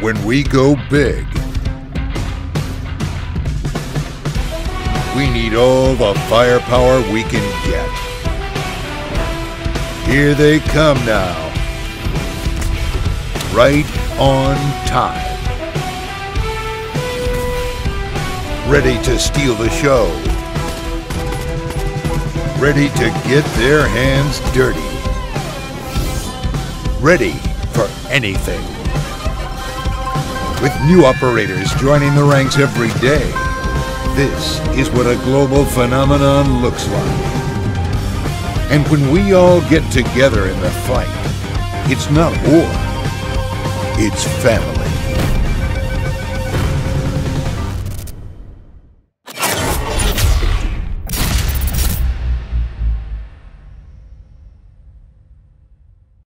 when we go big. We need all the firepower we can get. Here they come now. Right on time. Ready to steal the show. Ready to get their hands dirty. Ready for anything. With new operators joining the ranks every day, this is what a global phenomenon looks like. And when we all get together in the fight, it's not war, it's family.